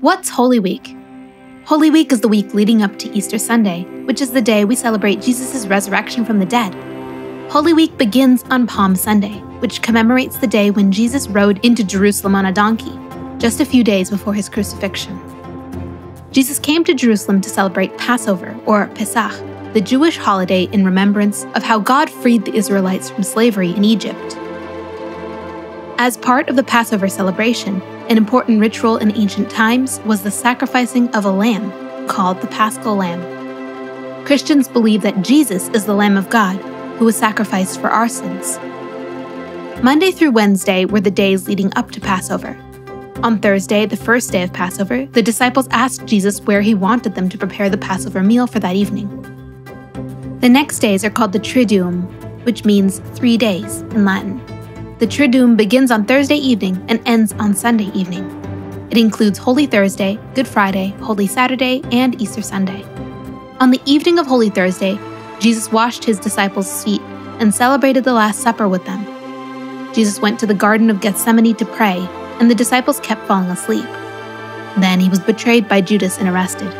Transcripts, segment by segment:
What's Holy Week? Holy Week is the week leading up to Easter Sunday, which is the day we celebrate Jesus' resurrection from the dead. Holy Week begins on Palm Sunday, which commemorates the day when Jesus rode into Jerusalem on a donkey, just a few days before his crucifixion. Jesus came to Jerusalem to celebrate Passover, or Pesach, the Jewish holiday in remembrance of how God freed the Israelites from slavery in Egypt. As part of the Passover celebration, an important ritual in ancient times was the sacrificing of a lamb, called the Paschal Lamb. Christians believe that Jesus is the Lamb of God, who was sacrificed for our sins. Monday through Wednesday were the days leading up to Passover. On Thursday, the first day of Passover, the disciples asked Jesus where he wanted them to prepare the Passover meal for that evening. The next days are called the Triduum, which means three days in Latin. The Triduum begins on Thursday evening and ends on Sunday evening. It includes Holy Thursday, Good Friday, Holy Saturday, and Easter Sunday. On the evening of Holy Thursday, Jesus washed his disciples' feet and celebrated the Last Supper with them. Jesus went to the Garden of Gethsemane to pray, and the disciples kept falling asleep. Then he was betrayed by Judas and arrested.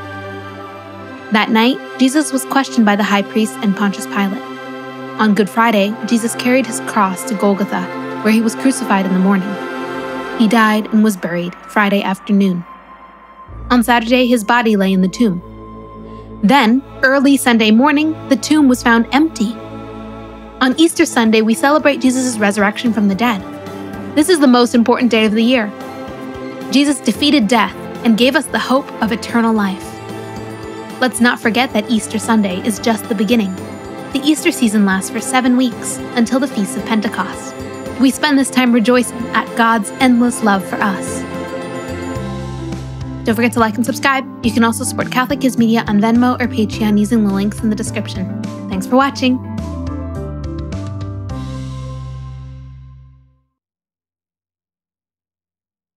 That night, Jesus was questioned by the high priest and Pontius Pilate. On Good Friday, Jesus carried his cross to Golgotha, where he was crucified in the morning. He died and was buried Friday afternoon. On Saturday, his body lay in the tomb. Then, early Sunday morning, the tomb was found empty. On Easter Sunday, we celebrate Jesus' resurrection from the dead. This is the most important day of the year. Jesus defeated death and gave us the hope of eternal life. Let's not forget that Easter Sunday is just the beginning. The Easter season lasts for seven weeks until the Feast of Pentecost. We spend this time rejoicing at God's endless love for us. Don't forget to like and subscribe. You can also support Catholic Kids Media on Venmo or Patreon using the links in the description. Thanks for watching.